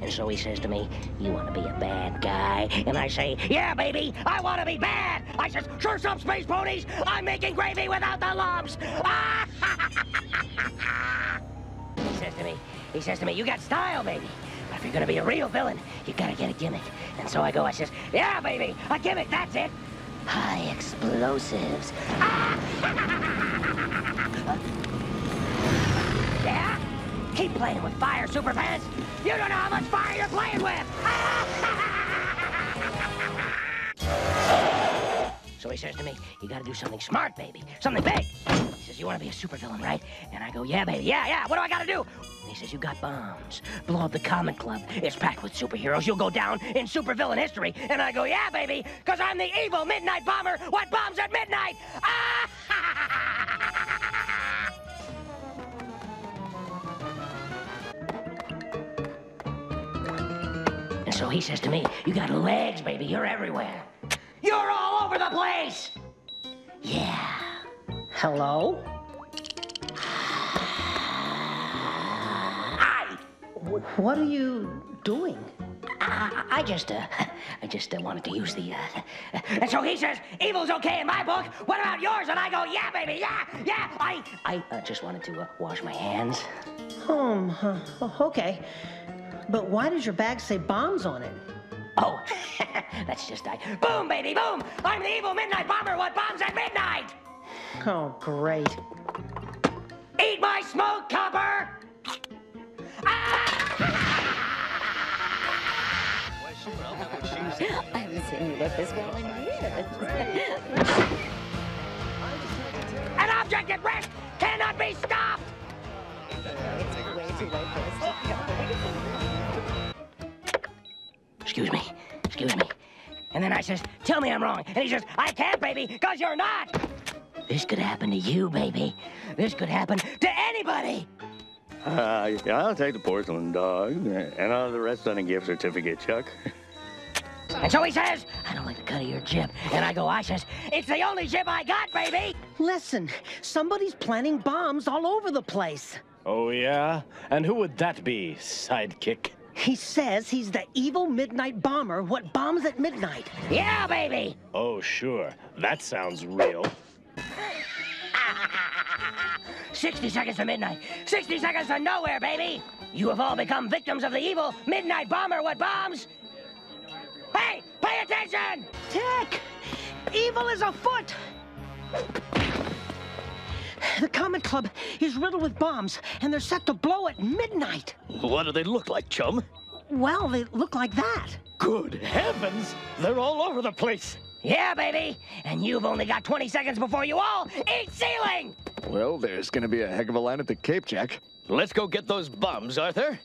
And so he says to me, You want to be a bad guy? And I say, Yeah, baby, I want to be bad. I says, Sure, some space ponies. I'm making gravy without the lumps. he says to me, He says to me, You got style, baby. But if you're going to be a real villain, you got to get a gimmick. And so I go, I says, Yeah, baby, a gimmick, that's it. High explosives. Uh, Keep playing with fire, superfans. You don't know how much fire you're playing with. so he says to me, you gotta do something smart, baby. Something big. He says, you wanna be a supervillain, right? And I go, yeah, baby, yeah, yeah, what do I gotta do? And he says, you got bombs. Blow up the Comet Club. It's packed with superheroes. You'll go down in supervillain history. And I go, yeah, baby, because I'm the evil midnight bomber. What bombs at midnight? And so he says to me, You got legs, baby. You're everywhere. You're all over the place. Yeah. Hello? Hi. What are you doing? I, I just, uh, I just uh, wanted to use the, uh, and so he says, evil's okay in my book. What about yours? And I go, yeah, baby, yeah, yeah. I, I uh, just wanted to uh, wash my hands. Um, uh, okay. But why does your bag say bombs on it? Oh, that's just I. Boom, baby, boom. I'm the evil midnight bomber. What bombs at midnight? Oh, great. Eat my smoke, copper. Ah! I haven't seen you look this well in years. An object at rest cannot be stopped. it's way too late for us Excuse me, excuse me. And then I says, tell me I'm wrong. And he says, I can't, baby, because you're not. This could happen to you, baby. This could happen to anybody. Uh, yeah, I'll take the porcelain dog and all the rest on a gift certificate, Chuck. And so he says, I don't like the cut of your jib. And I go, I says, it's the only jib I got, baby. Listen, somebody's planting bombs all over the place. Oh, yeah? And who would that be, sidekick? He says he's the evil midnight bomber what bombs at midnight. Yeah, baby. Oh, sure. That sounds real. 60 seconds to midnight. 60 seconds to nowhere, baby. You have all become victims of the evil midnight bomber what bombs. Hey, pay attention! Tick! Evil is afoot! The Comet Club is riddled with bombs, and they're set to blow at midnight. What do they look like, chum? Well, they look like that. Good heavens! They're all over the place. Yeah, baby. And you've only got 20 seconds before you all eat ceiling. Well, there's gonna be a heck of a line at the Cape, Jack. Let's go get those bums, Arthur.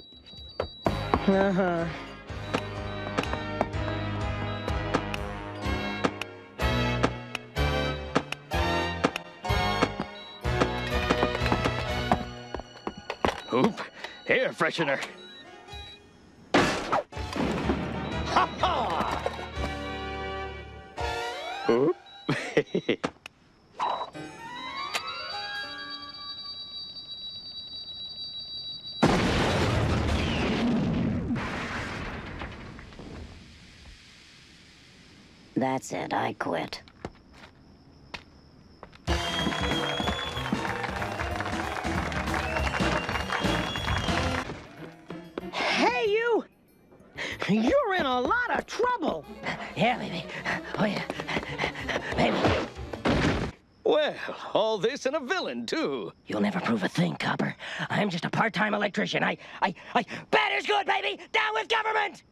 Uh-huh. Oop, air freshener. Ha ha! That's it, I quit. You're in a lot of trouble. Yeah, baby. Oh, yeah. Baby, Well, all this and a villain, too. you'll never prove a thing, Copper. I'm just a part-time electrician. I, I, I, bad is good, baby! Down with government!